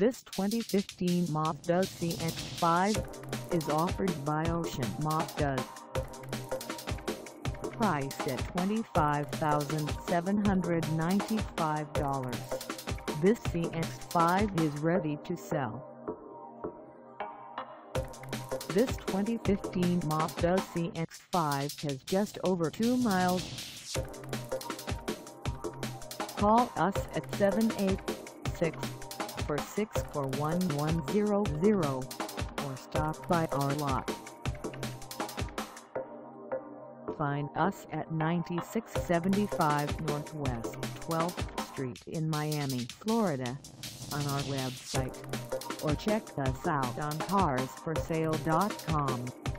This 2015 Mazda CX-5 is offered by Ocean Mazda. Price at $25,795. This CX-5 is ready to sell. This 2015 Mazda CX-5 has just over 2 miles. Call us at 786-464-1100 or stop by our lot. Find us at 9675 Northwest 12th Street in Miami, Florida on our website or check us out on carsforsale.com.